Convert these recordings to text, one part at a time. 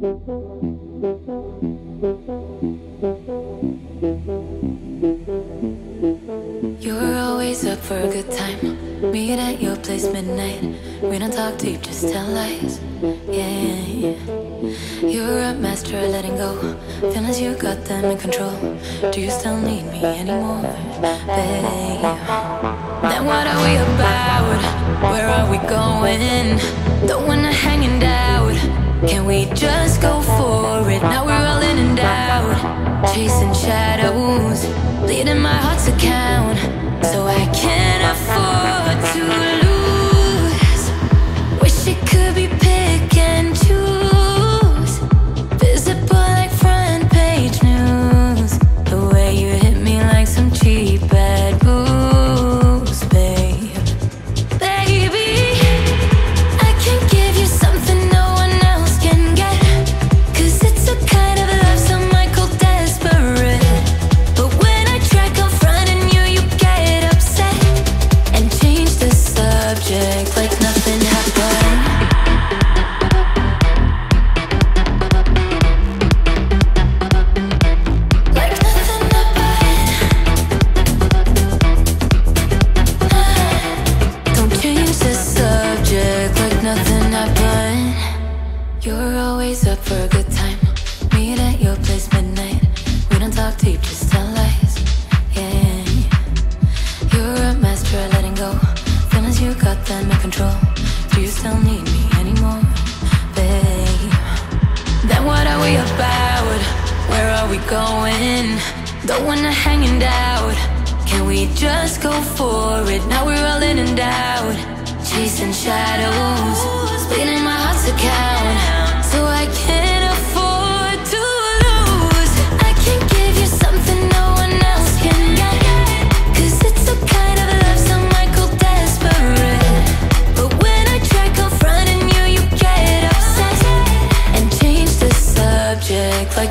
You're always up for a good time. Meet at your place midnight. We don't talk deep, just tell lies. Yeah, You're a master at letting go. Feelings you got them in control. Do you still need me anymore, babe? Then what are we about? Where are we going? Don't wanna. Can we just go You're always up for a good time. Meet at your place midnight. We don't talk deep, just tell lies. Yeah. You're a master at letting go. Feelings you got them in control Do you still need me anymore, babe? Then what are we about? Where are we going? Don't wanna hanging out Can we just go for it? Now we're all in and out. Chasing shadows. Bleeding my heart's account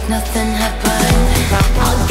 nothing happened.